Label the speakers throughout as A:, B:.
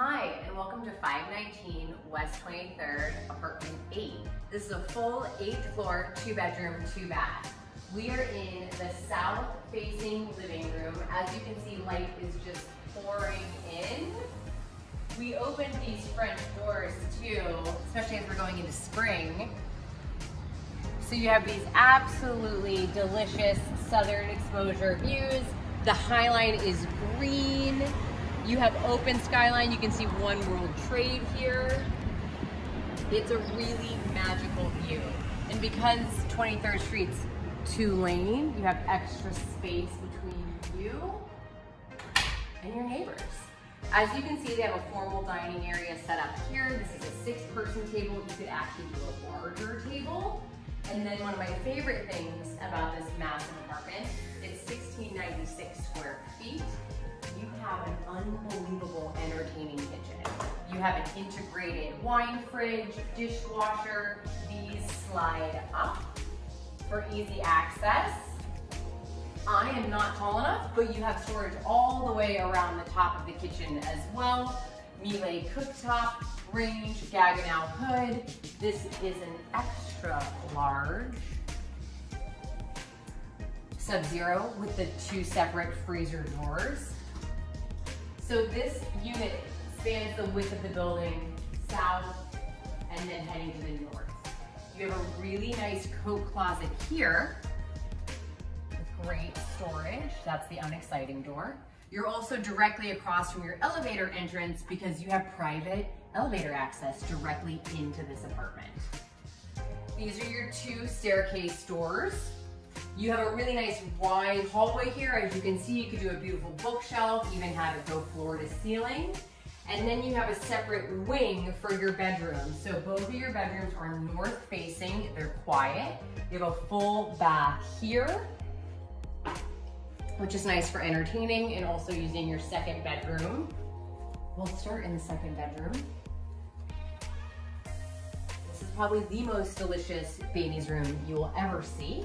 A: Hi, and welcome to 519 West 23rd, apartment 8. This is a full eighth floor, two bedroom, two bath. We are in the south facing living room. As you can see, light is just pouring in. We opened these French doors too, especially as we're going into spring. So you have these absolutely delicious southern exposure views. The Highline is green. You have open skyline. You can see One World Trade here. It's a really magical view. And because 23rd Street's two lane, you have extra space between you and your neighbors. As you can see, they have a formal dining area set up here. This is a six person table. You could actually do a larger table. And then one of my favorite things about this massive apartment, it's 1696 square feet have an unbelievable entertaining kitchen. You have an integrated wine fridge, dishwasher. These slide up for easy access. I am not tall enough, but you have storage all the way around the top of the kitchen as well. Miele cooktop, range, Gaggenau hood. This is an extra large Sub-Zero with the two separate freezer doors. So this unit spans the width of the building south and then heading to the north. You have a really nice coat closet here with great storage. That's the unexciting door. You're also directly across from your elevator entrance because you have private elevator access directly into this apartment. These are your two staircase doors. You have a really nice wide hallway here. As you can see, you could do a beautiful bookshelf, even have it go floor to ceiling. And then you have a separate wing for your bedroom. So both of your bedrooms are north facing, they're quiet. You have a full bath here, which is nice for entertaining and also using your second bedroom. We'll start in the second bedroom. This is probably the most delicious baby's room you will ever see.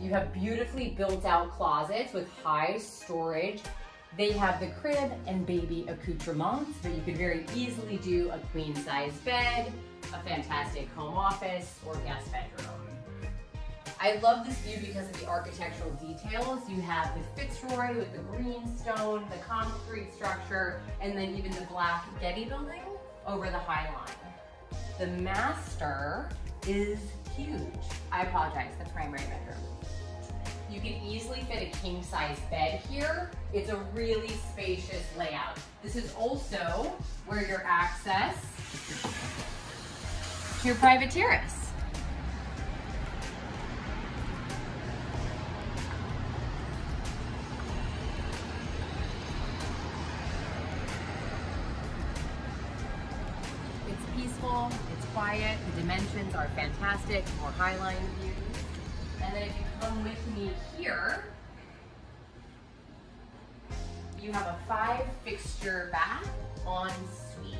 A: You have beautifully built out closets with high storage. They have the crib and baby accoutrements, but you could very easily do a queen size bed, a fantastic home office, or guest bedroom. I love this view because of the architectural details. You have the Fitzroy with the green stone, the concrete structure, and then even the black Getty building over the High Line. The master is huge. I apologize, the primary bedroom. You can easily fit a king size bed here. It's a really spacious layout. This is also where your access to your private terrace. It's peaceful, it's quiet, the dimensions are fantastic, more highline views. And then if you come with me here, you have a five fixture bath en suite.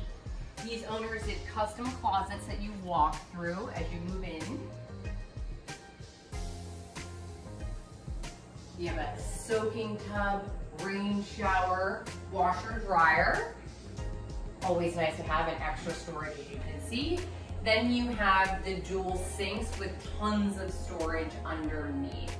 A: These owners did custom closets that you walk through as you move in. You have a soaking tub, rain shower, washer dryer. Always nice to have an extra storage as you can see. Then you have the dual sinks with tons of storage underneath.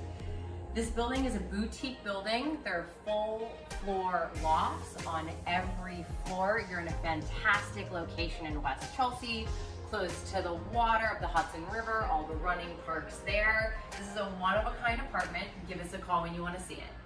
A: This building is a boutique building. There are full floor lofts on every floor. You're in a fantastic location in West Chelsea, close to the water of the Hudson River, all the running parks there. This is a one-of-a-kind apartment. Give us a call when you want to see it.